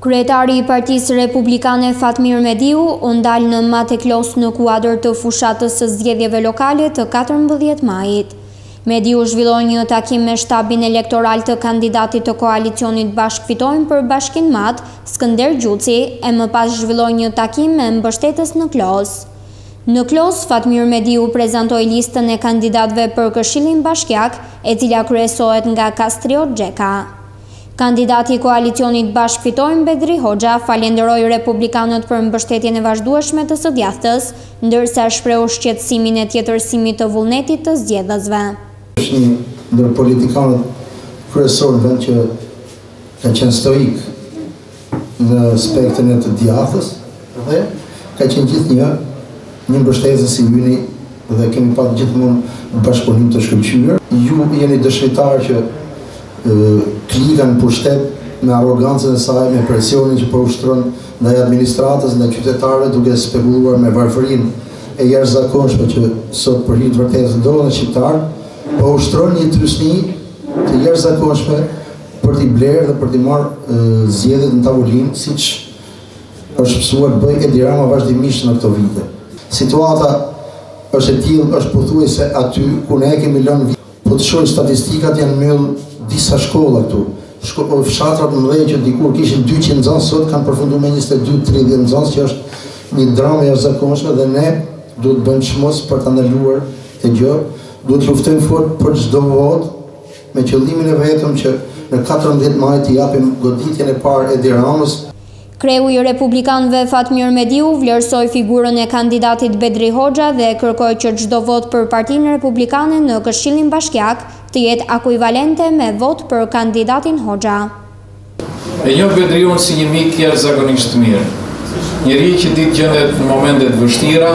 Kryetari i Partisë Republikane Fatmir Mediu u ndal në Mat e Klos në kuadër të fushatës së zgjedhjeve lokale të katërmbëdhjetë majit. Mediu zhvilloi një takim me shtabin elektoral të kandidatit të koalicionit Bashkë Fitojmë për Bashkinë Mat, Skënder Gjuci, e më pas zhvilloi një takim me mbështetës në Klos. Në Klos, Fatmir Mediu prezantoi listën e kandidatëve për Këshillin Bashkiak, e cila kryesohet nga Kastriot Xheka. Kandidati i koalicionit Bashkë Fitojmë, Bedri Hoxha, falënderoi republikanët për mbështetjen e vazhdueshme të së djathtës, ndërsa shprehu shqetësimin e tjetërsimit të vullnetit të zgjedhësve. Është një ndër politikanët kryesorë që ka qenë stoik. në spektrin e të djathtës dhe ka qenë gjithnjë një mbështetës i yni dhe kemi pasur gjithmonë bashkëpunim të shkëlqyer. Ju jeni dëshmitar që klika në pushtet me arrogancën e saj, me presionin që po ushtron ndaj administratës, ndaj qytetarëve duke spekuluar me varfërinë e jashtëzakonshme që sot për hir të vërtetës ndodhen shqiptarët, po ushtron një trysni të jashtëzakonshme për t'i blerë dhe për t'i marrë zgjedhjet në tavolinë, siç është mësuar të bëjë Edi Rama vazhdimisht në këto vite. Situata është e tillë, është pothuajse aty ku ne e kemi lënë. Po të shohim statistikat janë mbyll disa shkolla këtu. Shko, fshatrat e mëdhenj që dikur kishin 200 nxënës, sot kanë përfunduar me 22-30 nxënës, që është një dramë e jashtëzakonshme dhe ne duhet të bëjmë çmos për të ndaluar këtë gjë. Duhet të luftojmë fort për çdo votë, Me qëllimin e vetëm që në katërmbëdhjetë maj t'i japim goditjen e parë Edi Ramës. Kreu i republikanëve Fatmir Mediu vlerësoi figurën e kandidatit Bedri Hoxha dhe kërkoi që çdo votë për Partinë Republikane në Këshillin Bashkiak të jetë ekuivalente me votë për kandidatin Hoxha. E njoh Bedriun si një mik jashtëzakonisht të mirë. Njeri që di të gjendet në momentet e vështira,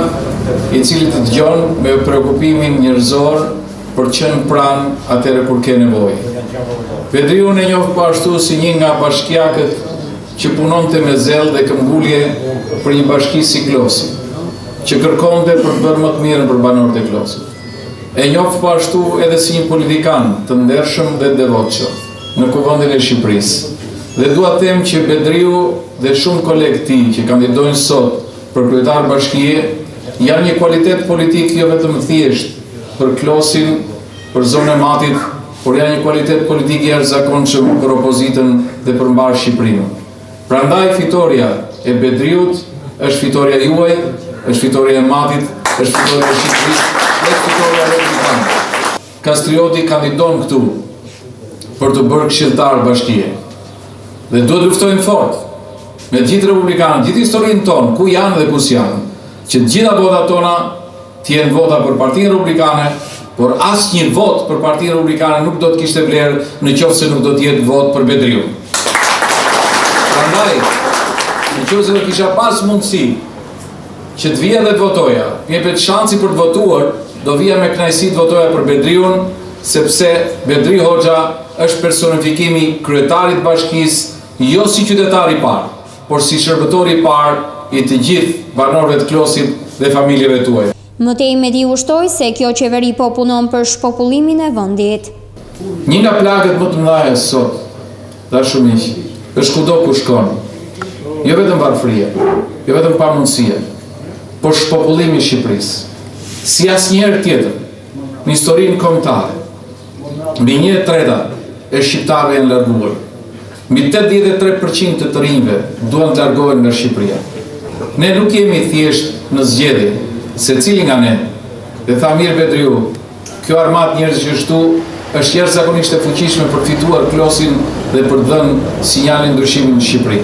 i cili të dëgjon me preokupimin njerëzor për qenë pranë atëherë kur ke nevojë. Bedriun e njoh po ashtu si një nga bashkiakët që punonte me zell dhe këmbgulje për një bashki si Klosi, që kërkonte për të bërë më të mirën për banorët e Klosit. E njoh po ashtu edhe si një politikan të ndershëm dhe të devotshëm. në Kuvendin e Shqipërisë. Dhe dua të them që Bedriu dhe shumë kolegë të tij që kandidojnë sot për kryetar bashkie janë një kualitet politik jo vetëm thjesht për Klosin, për zonën e Matit, por janë një kualitet politik i jashtëzakonshëm për opozitën dhe për mbarë Shqipërinë. Prandaj fitorja e Bedriut është fitorja juaj, është fitorja e Matit, është fitorja e Shqipërisë, është fitorja e Republikanëve. Kastrioti kandidon këtu për t'u bërë këshilltar bashkie. Dhe duhet të luftojmë fort me gjithë republikanët, gjithë historinë tonë, ku janë dhe ku s'janë, që të gjitha votat tona të jenë vota për Partinë Republikane, por asnjë votë për Partinë Republikane nuk do të kishte vlerë në qoftë se nuk do të jetë votë për Bedriun. Prandaj, në qoftë se do kisha pas mundësi Që të vija dhe të votoja, të jepet shansi për të votuar, do vija me kënaqësi të votoja për Bedriun, sepse Bedri Hoxha është personifikimi i kryetarit të bashkisë, jo si qytetar i parë, por si shërbëtori i parë i të gjithë banorëve të Klosit dhe familjeve tuaja. Më tej Mediu shtoi se kjo qeveri po punon për shpopullimin e vendit. Një nga plagët më të mëdha sot të dashur miq, është kudo ku shkon. Jo vetëm varfëria, jo vetëm pamundësia, por shpopullimi i Shqipërisë. Si asnjëherë tjetër në historinë kombëtare. Mbi një e treta e shqiptarëve janë larguar. Mbi 83% të të rinjve duan të largohen nga Shqipëria. Ne nuk jemi thjesht në zgjedhje, secili nga ne, e tha mirë Bedriu, Kjo armatë njerëzish këtu është jashtëzakonisht e fuqishme për të fituar Klosin dhe për të dhënë sinjalin e ndryshimit në Shqipëri.